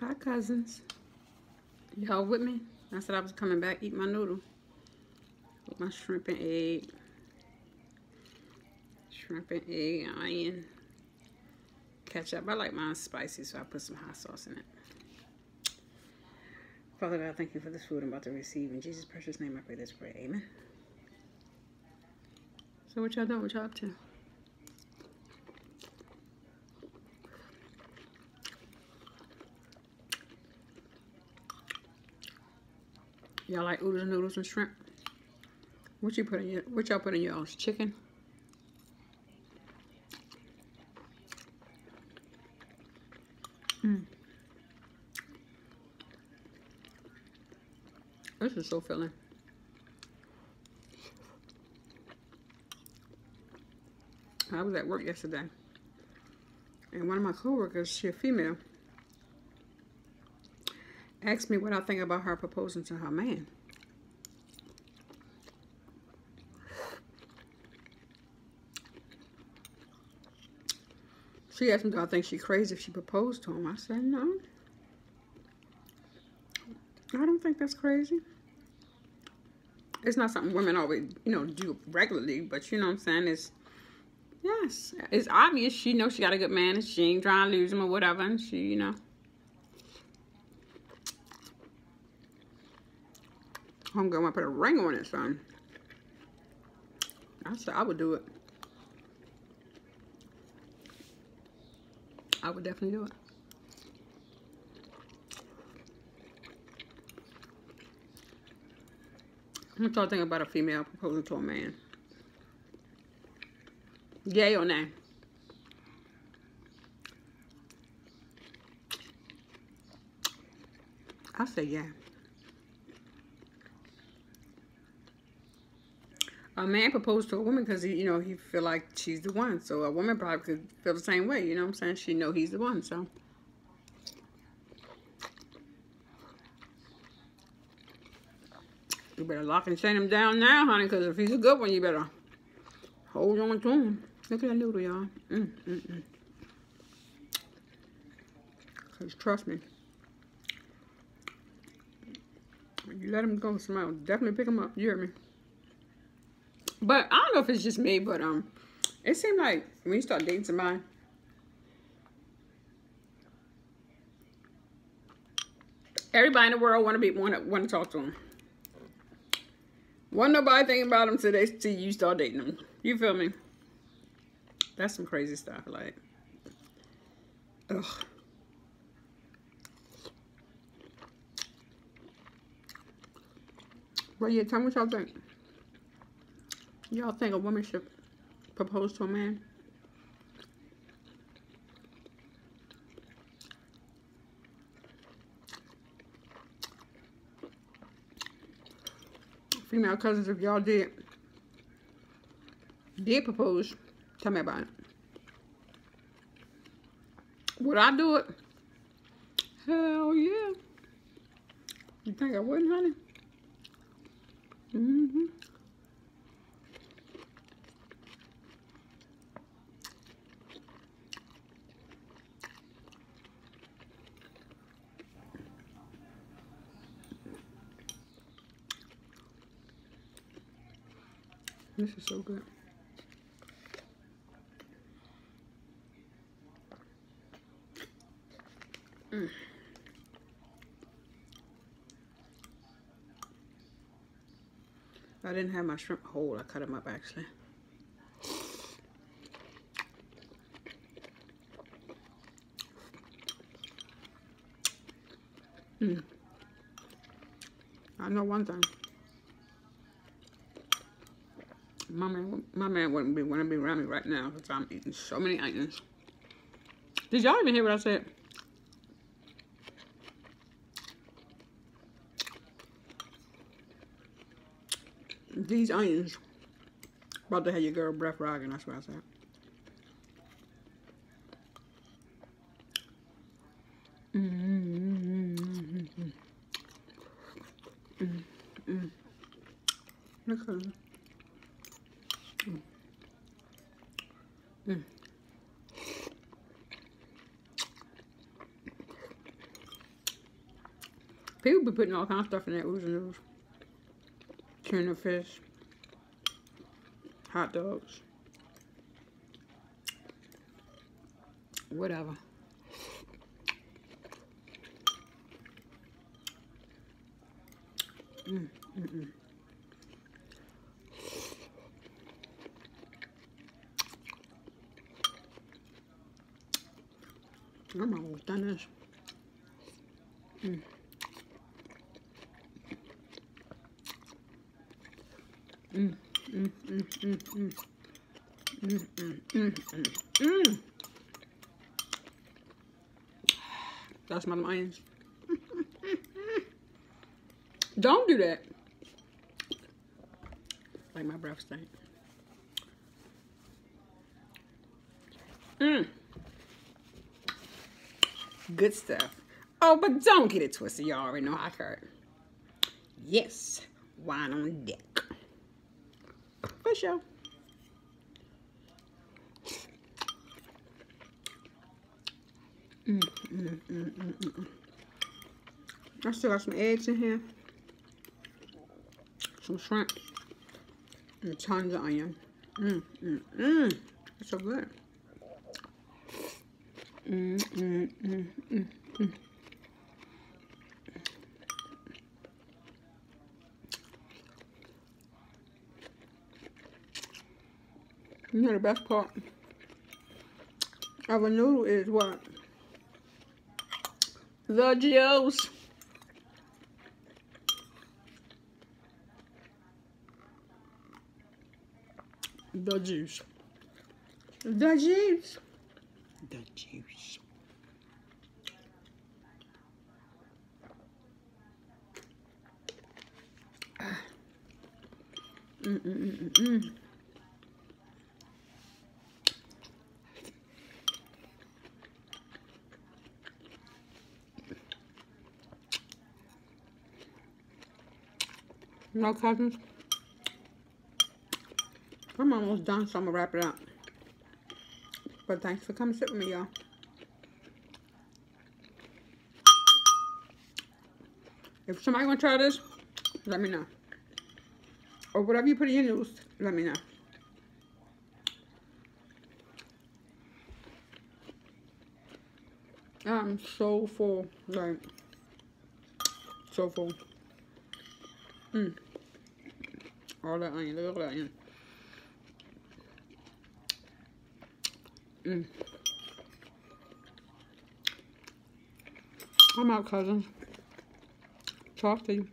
Hi, cousins. Y'all with me? I said I was coming back, eat my noodle. With my shrimp and egg. Shrimp and egg, onion. Ketchup. I like mine spicy, so I put some hot sauce in it. Father God, thank you for this food I'm about to receive. In Jesus' precious name, I pray this prayer. Amen. So what y'all doing? What y'all up to? Y'all like oodles and noodles and shrimp? What you put in your what y'all put in yours? Chicken? Mm. This is so filling. I was at work yesterday. And one of my coworkers, she a female, asked me what I think about her proposing to her man. She asked me, do I think she's crazy if she proposed to him? I said, no. I don't think that's crazy. It's not something women always, you know, do regularly, but you know what I'm saying? It's, yes, it's obvious. She knows she got a good man and she ain't trying to lose him or whatever. And she, you know. I'm going to put a ring on it, son. I said I would do it. I would definitely do it. Y'all think about a female proposing to a man? Yay or nay? I say yeah. A man proposed to a woman because he, you know, he feel like she's the one. So a woman probably could feel the same way. You know what I'm saying? She know he's the one. So. You better lock and chain him down now, honey, because if he's a good one, you better hold on to him. Look at that noodle, y'all. Mm, mm, mm. Because trust me, you let him go, will definitely pick him up. You hear me? But I don't know if it's just me, but um, it seemed like when you start dating somebody, everybody in the world want to be want to want to talk to them. Want nobody thinking about them till you start dating them. You feel me? That's some crazy stuff. Like, ugh. Well, yeah, tell me what y'all think. Y'all think a woman should propose to a man? Female cousins, if y'all did, did propose, tell me about it. Would I do it? Hell yeah. You think I wouldn't, honey? Mm-hmm. This is so good. Mm. I didn't have my shrimp whole. I cut them up actually. Mm. I know one thing. My man, my man wouldn't be want to be around me right now because I'm eating so many onions. Did y'all even hear what I said? These onions about to have your girl breath rocking. That's what I said. Mm -hmm. Mm -hmm. Look at that. People be putting all kinds of stuff in that oozing noodles. Tuna fish. Hot dogs. Whatever. Mm, mm, mm. I'm almost done. Mm. That's my onions. Don't do that. Like my breath stink. Mmm. Good stuff. Oh, but don't get it twisted. Y'all already know how I heard. Yes, wine on deck. For sure. Mm, mm, mm, mm, mm. I still got some eggs in here. Some shrimp. And tons of onion. Mmm, mmm, mmm. It's so good. You know the best part of a noodle is what? The juice. The juice. The juice. The juice. Ah. Mm -mm -mm. No cousins. I'm almost done, so I'm gonna wrap it up. But thanks for coming sit with me, y'all. If somebody wanna try this, let me know. Or whatever you put in your noodles, let me know. I'm so full, like, so full. Mmm. All that onion, look at that onion. Mmm. I'm out, cousins. Talk to you.